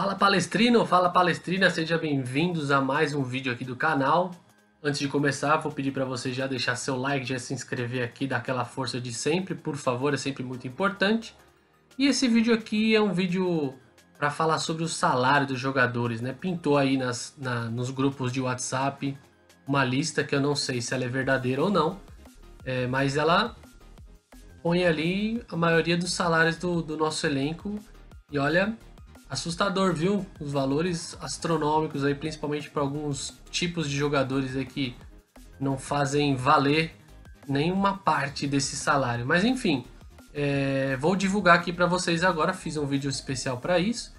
Fala palestrino, fala palestrina, sejam bem-vindos a mais um vídeo aqui do canal. Antes de começar, vou pedir para você já deixar seu like, já se inscrever aqui, dar aquela força de sempre, por favor, é sempre muito importante. E esse vídeo aqui é um vídeo para falar sobre o salário dos jogadores, né? Pintou aí nas, na, nos grupos de WhatsApp uma lista que eu não sei se ela é verdadeira ou não, é, mas ela põe ali a maioria dos salários do, do nosso elenco. E olha, assustador, viu? Os valores astronômicos aí, principalmente para alguns tipos de jogadores aí que não fazem valer nenhuma parte desse salário. Mas enfim, é, vou divulgar aqui para vocês agora. Fiz um vídeo especial para isso.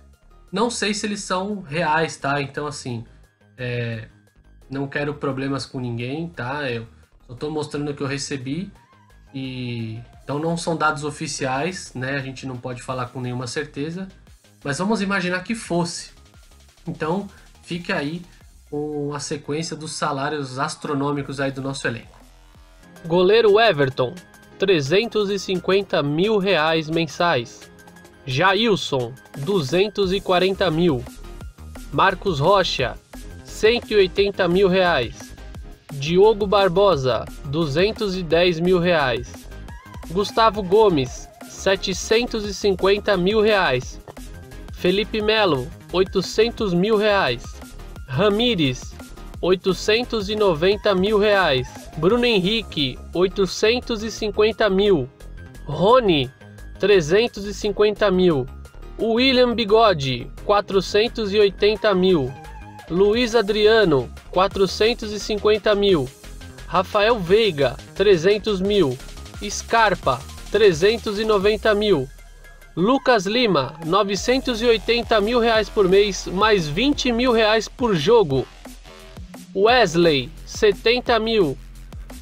Não sei se eles são reais, tá? Então assim, é, não quero problemas com ninguém, tá? Eu só tô mostrando o que eu recebi e então não são dados oficiais, né? A gente não pode falar com nenhuma certeza. Mas vamos imaginar que fosse. Então, fique aí com a sequência dos salários astronômicos aí do nosso elenco. Goleiro Everton, 350 mil reais mensais. Jailson, 240 mil. Marcos Rocha, 180 mil reais. Diogo Barbosa, 210 mil reais. Gustavo Gomes, 750 mil reais. Felipe Melo, 800 mil reais. Ramires, 890 mil reais. Bruno Henrique, 850 mil. Rony, 350 mil. William Bigode, 480 mil. Luiz Adriano, 450 mil. Rafael Veiga, 300 mil. Scarpa, 390 mil. Lucas Lima, 980 mil reais por mês, mais 20 mil reais por jogo. Wesley, 70 mil.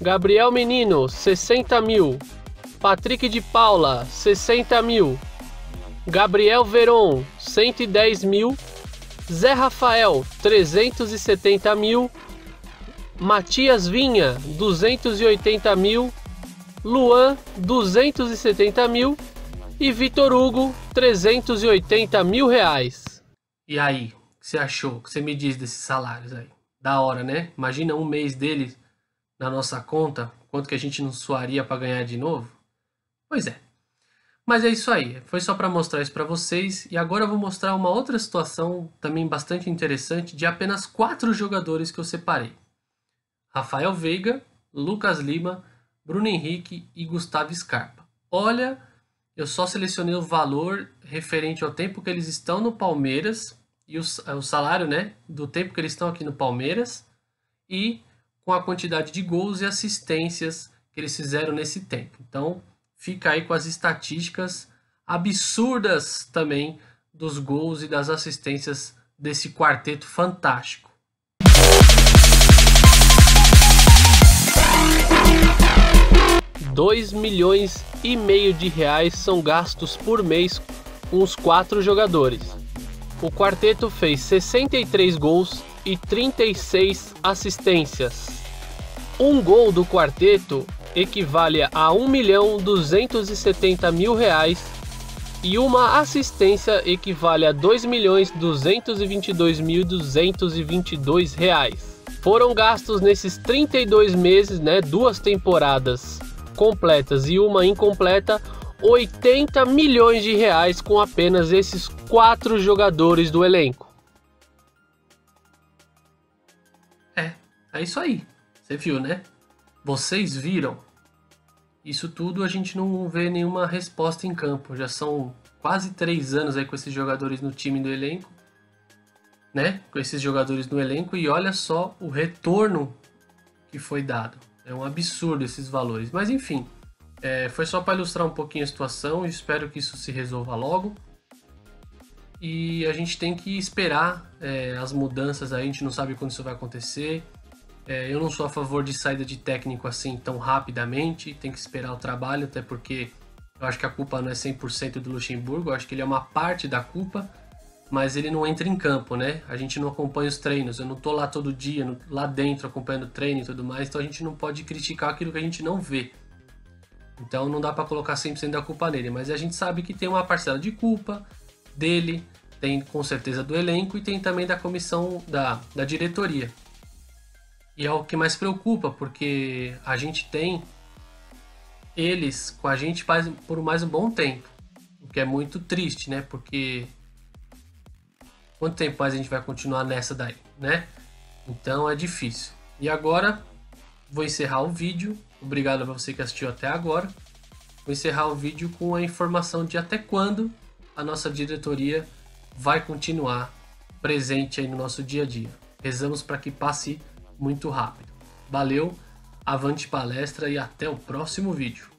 Gabriel Menino, 60 mil. Patrick de Paula, 60 mil. Gabriel Veron, 110 mil. Zé Rafael, 370 mil. Matias Vinha, 280 mil. Luan, 270 mil e Vitor Hugo, 380 mil reais. E aí, o que você achou? O que você me diz desses salários aí? Da hora, né? Imagina um mês dele na nossa conta, quanto que a gente não suaria para ganhar de novo? Pois é. Mas é isso aí, foi só para mostrar isso para vocês e agora eu vou mostrar uma outra situação também bastante interessante de apenas quatro jogadores que eu separei. Rafael Veiga, Lucas Lima, Bruno Henrique e Gustavo Scarpa. Olha eu só selecionei o valor referente ao tempo que eles estão no Palmeiras e o, o salário né, do tempo que eles estão aqui no Palmeiras e com a quantidade de gols e assistências que eles fizeram nesse tempo. Então, fica aí com as estatísticas absurdas também dos gols e das assistências desse quarteto fantástico. 2 milhões e meio de reais são gastos por mês com os quatro jogadores. O quarteto fez 63 gols e 36 assistências. Um gol do quarteto equivale a 1 milhão 270 mil reais e uma assistência equivale a 2 milhões 222 mil 222 reais. Foram gastos nesses 32 meses, né, duas temporadas completas e uma incompleta, 80 milhões de reais com apenas esses quatro jogadores do elenco. É, é isso aí. Você viu, né? Vocês viram? Isso tudo a gente não vê nenhuma resposta em campo. Já são quase três anos aí com esses jogadores no time do elenco, né? Com esses jogadores no elenco e olha só o retorno que foi dado. É um absurdo esses valores. Mas enfim, é, foi só para ilustrar um pouquinho a situação espero que isso se resolva logo. E a gente tem que esperar é, as mudanças aí, a gente não sabe quando isso vai acontecer. É, eu não sou a favor de saída de técnico assim tão rapidamente, tem que esperar o trabalho, até porque eu acho que a culpa não é 100% do Luxemburgo, eu acho que ele é uma parte da culpa, mas ele não entra em campo, né? A gente não acompanha os treinos, eu não tô lá todo dia, lá dentro acompanhando o treino e tudo mais, então a gente não pode criticar aquilo que a gente não vê. Então não dá para colocar 100% da culpa nele, mas a gente sabe que tem uma parcela de culpa dele, Tem com certeza do elenco e tem também da comissão da, da diretoria. E é o que mais preocupa, porque a gente tem eles com a gente por mais um bom tempo. O que é muito triste, né? Porque quanto tempo mais a gente vai continuar nessa daí, né? Então é difícil. E agora vou encerrar o vídeo. Obrigado a você que assistiu até agora. Vou encerrar o vídeo com a informação de até quando a nossa diretoria vai continuar presente aí no nosso dia a dia. Rezamos para que passe muito rápido. Valeu, avante palestra e até o próximo vídeo.